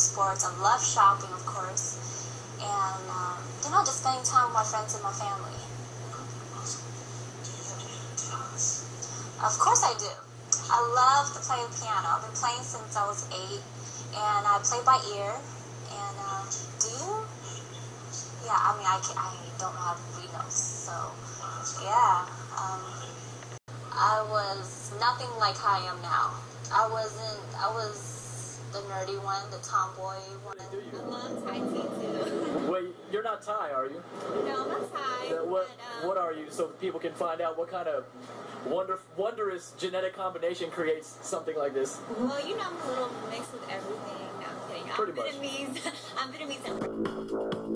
sports. I love shopping, of course, and um, you know, just spending time with my friends and my family. Of course, I do. I love to play the piano. I've been playing since I was eight, and I play by ear. And um, do you? Yeah, I mean, I, can, I don't know how to read notes, so yeah. Um, I was nothing like how I am now. I wasn't. I was the nerdy one, the tomboy one. Do you? I love Thai tea too. Wait, you're not Thai, are you? No, I'm not Thai. What but, um, What are you? So people can find out what kind of wonder wondrous genetic combination creates something like this. Well, you know, I'm a little mixed with everything. No, I'm kidding. I'm Pretty much. Vietnamese. I'm Vietnamese.